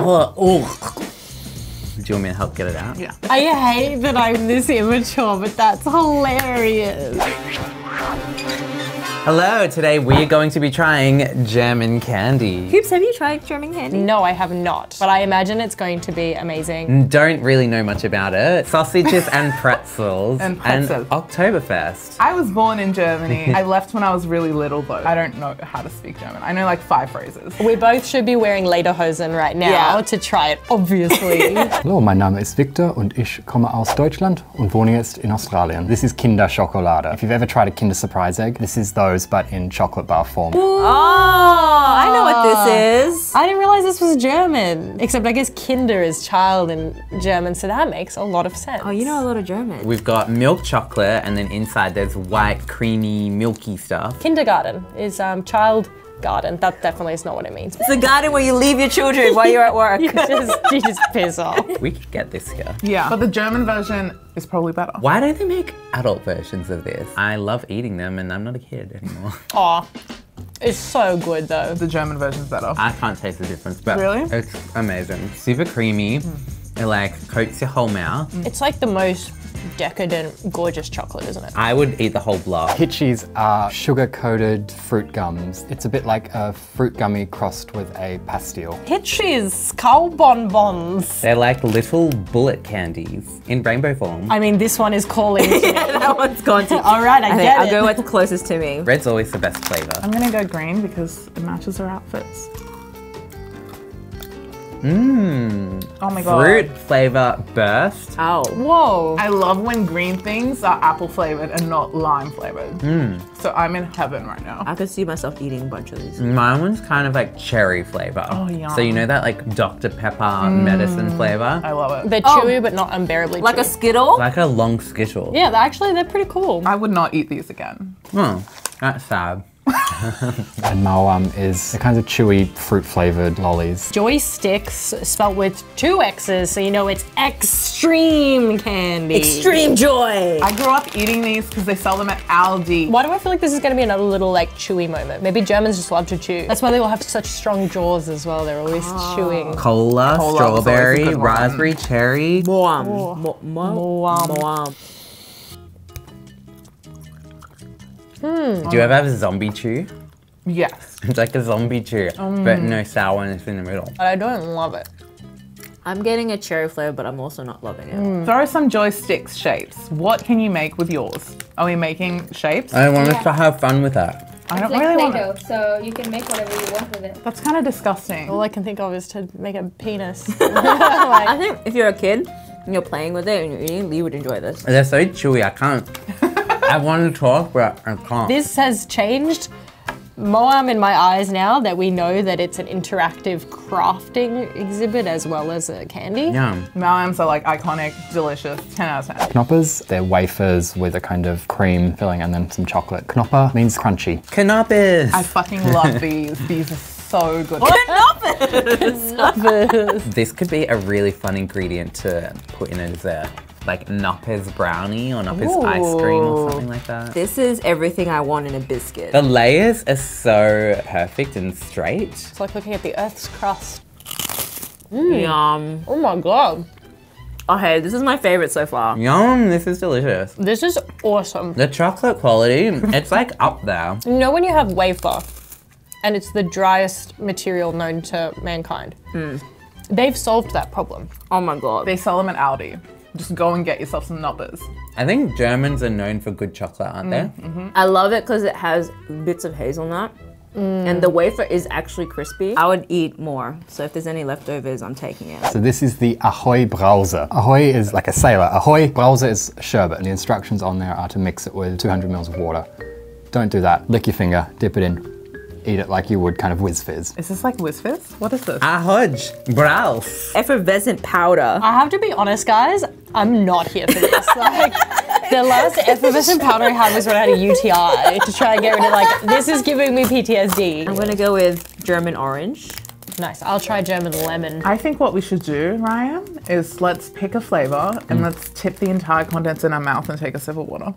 Oh, oh. Do you want me to help get it out? Yeah. I hate that I'm this immature, but that's hilarious. Hello, today we are going to be trying German candy. Coops, have you tried German candy? No, I have not, but I imagine it's going to be amazing. Mm, don't really know much about it. Sausages and pretzels. And pretzels. Oktoberfest. I was born in Germany. I left when I was really little though. I don't know how to speak German. I know like five phrases. We both should be wearing lederhosen right now Yeah. to try it, obviously. Hello, mein Name ist Victor und ich komme aus Deutschland und wohne jetzt in Australien. This is Kinder Schokolade. If you've ever tried a Kinder Surprise Egg, this is those but in chocolate bar form. Oh, I know what this is. I didn't realize this was German, except I guess Kinder is child in German, so that makes a lot of sense. Oh, you know a lot of German. We've got milk chocolate and then inside there's white, creamy, milky stuff. Kindergarten is um, child garden. That definitely is not what it means. It's the garden where you leave your children while you're at work. You just, you just piss off. We could get this here. Yeah. But the German version is probably better. Why don't they make adult versions of this? I love eating them and I'm not a kid anymore. Aw, it's so good though. The German version's better. I can't taste the difference, but Really? it's amazing. Super creamy. Mm. It like coats your whole mouth. Mm. It's like the most decadent, gorgeous chocolate, isn't it? I would eat the whole block. Hitschies are sugar-coated fruit gums. It's a bit like a fruit gummy crossed with a pastille. Hitschies, cow bonbons. They're like little bullet candies in rainbow form. I mean, this one is calling. to me. that one's gone to. All right, I, I think get I'll go with the closest to me. Red's always the best flavor. I'm gonna go green because it matches our outfits. Mmm. Oh my god. Fruit flavor burst. Oh. Whoa. I love when green things are apple flavored and not lime flavored. Mmm. So I'm in heaven right now. I could see myself eating a bunch of these. Mine one's kind of like cherry flavor. Oh, yum. So you know that like Dr. Pepper medicine mmm. flavor? I love it. They're Oh. chewy, but not unbearably Like a. Skittle? Like a long skittle. yeah, they're actually, they're pretty cool. I would not eat these again. Oh, that's sad. And Maoam um, is the kinds of chewy fruit-flavored lollies. Joystixx spelt with two X's, so you know it's extreme candy. Extreme joy. I grew up eating these because they sell them at Aldi. Why do I feel like this is going to be another little like chewy moment? Maybe Germans just love to chew. That's why they all have such strong jaws as well. They're always ah. chewing. Cola, Cola was always a strawberry, raspberry, cherry. Moam. Mo- mo- Moam. Moam. Do you ever have a zombie chew? Yes. It's like a zombie chew, um, but no sourness in the middle. But I don't love it. I'm getting a cherry flavor, but I'm also not loving it. Hmm. Throw some Joystixx shapes. What can you make with yours? Are we making shapes? I want us to have fun with that. I don't It's like really want Play-Doh, so you can make whatever you want with it. That's kind of disgusting. All I can think of is to make a penis. I think if you're a kid and you're playing with it and you're eating, you would enjoy this. They're so chewy, I can't. I want to talk, but I can't. this has changed Moam in my eyes now that we know that it's an interactive crafting exhibit as well as a candy. Yum. Malams are like iconic, delicious, 10 out of 10. Knoppers, they're wafers with a kind of cream filling and then some chocolate. Knopper means crunchy. Knoppers. I fucking love these. These are so good. What? Knoppers! Knoppers! This could be a really fun ingredient to put in a dessert. Like Knoppers brownie or Knoppers ice cream or something like that. This is everything I want in a biscuit. The layers are so perfect and straight. It's like looking at the Earth's crust. Yum. Oh my god. Okay, this is my favorite so far. Yum, this is delicious. This is awesome. The chocolate quality, it's like up there. You know when you have wafer and it's the driest material known to mankind? Hmm. They've solved that problem. Oh my god. They sell them at Aldi. Just go and get yourself some Knoppers. I think Germans are known for good chocolate, aren't they? Mm, mm-hmm. I love it because it has bits of hazelnut. Mm. And the wafer is actually crispy. I would eat more. So if there's any leftovers, I'm taking it. So this is the Ahoj Brause. Ahoy is like a sailor. Ahoj Brause is sherbet, and the instructions on there are to mix it with 200 mils of water. Don't do that. Lick your finger, dip it in, eat it like you would kind of Wizz Fizz. Is this like Wizz Fizz? What is this? Ahoj, Braus. Effervescent powder. I have to be honest, guys, I'm not here for this. Like, the last effervescent powder I had was when I had a UTI to try and get rid of, like, this is giving me PTSD. I'm gonna go with German orange. Nice. I'll try German lemon. I think what we should do, Ryan, is let's pick a flavor and mm. let's tip the entire contents in our mouth and take a sip of water.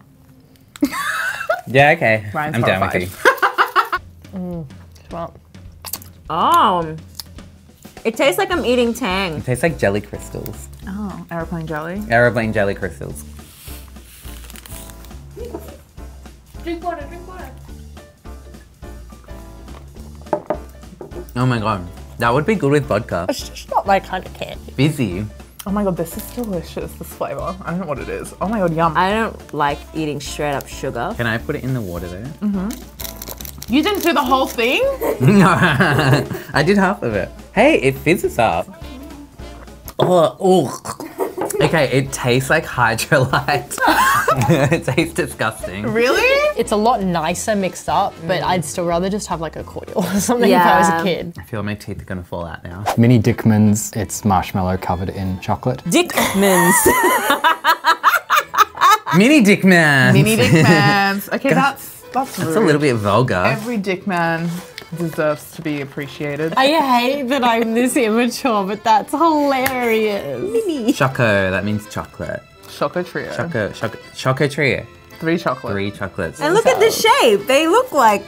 Yeah, okay. Ryan's I'm down with you. Well, Um, It tastes like I'm eating Tang. It tastes like jelly crystals. Oh, aeroplane jelly. Aeroplane jelly crystals. Drink water, drink water. Oh my god. That would be good with vodka. It's just not my kind of candy. Busy. Oh my god, this is delicious, this flavor. I don't know what it is. Oh my god, yum. I don't like eating straight up sugar. Can I put it in the water there? You didn't do the whole thing? No, I did half of it. Hey, it fizzes up. Oh, oh. Okay, it tastes like Hydralyte. it tastes disgusting. Really? It's a lot nicer mixed up, but I'd still rather just have like a cordial or something if I was a kid. I feel my teeth are gonna fall out now. Mini Dickmanns, it's marshmallow covered in chocolate. Dickmanns. Mini Dickmann's. Mini Dickmann's. Okay, that's that's rude. It's a little bit vulgar. Every dick man deserves to be appreciated. I hate that I'm this immature, but that's hilarious. Choco, that means chocolate. Choco trio. Choco, choco, choco trio. Three chocolate. Three chocolates. and look at the shape. They look like.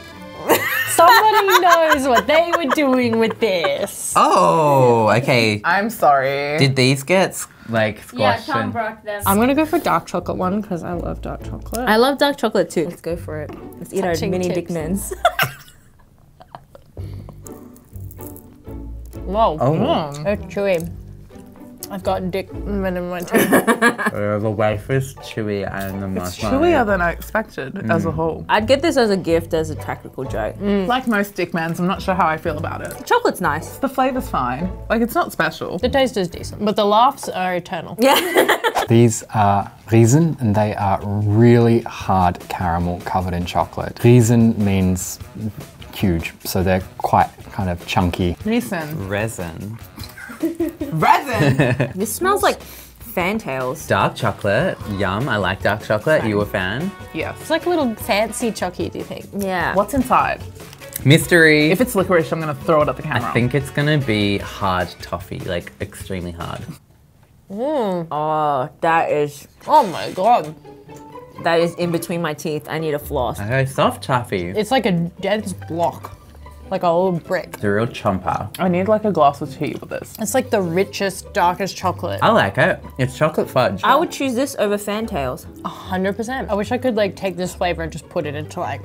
Somebody knows what they were doing with this. Oh, okay. I'm sorry. Did these get s- like Yeah. Tom and- brought them. I'm gonna go for dark chocolate one because I love dark chocolate. I love dark chocolate too. Let's go for it. Let's eat our mini tips. Dickmanns. Whoa, oh, mm. it's chewy. I've got dick men in my teeth. uh, the wafer's chewy and the marshmallow. it's chewier than I expected as a Mm. whole. I'd get this as a gift, as a practical joke. Like most dick mans, I'm not sure how I feel about it. The Chocolate's nice. The flavor's fine. Like it's not special. the taste is decent, but the laughs are eternal. Yeah. These are Riesen and they are really hard caramel covered in chocolate. Riesen means huge, so they're quite kind of chunky. Reason. Resin. Resin. this smells like Fantales. Dark chocolate. Yum. I like dark chocolate. You a fan? Yeah. It's like a little fancy chucky, do you think? Yeah. What's inside? Mystery. If it's licorice, I'm gonna throw it at the camera. I think it's gonna be hard toffee, like extremely hard. Mmm. Oh, that is Oh my god. that is in between my teeth. I need a floss. Okay, soft toffee. It's like a dense block. Like a little brick. The real chomper. I need like a glass of tea with this. It's like the richest, darkest chocolate. I like it. It's chocolate fudge. I would choose this over Fantales. 100%. I wish I could like take this flavor and just put it into like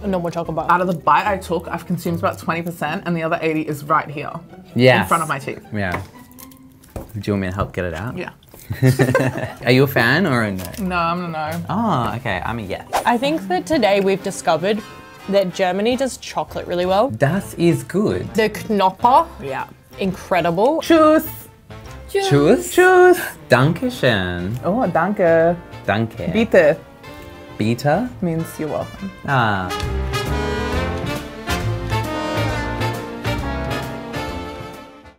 a normal chocolate bar. Out of the bite I took, I've consumed about 20%, and the other 80 is right here yeah. in front of my teeth. Yeah. Do you want me to help get it out? Yeah. Are you a fan or a no? No, I'm gonna know. Oh, ah, okay. I'm a yes. I think that today we've discovered that Germany does chocolate really well. Das is good. The Knopper, Yeah. incredible. Tschüss. Tschüss. Tschüss. Dankeschön. Oh, danke. Danke. Bitte Beta. means you're welcome. Ah.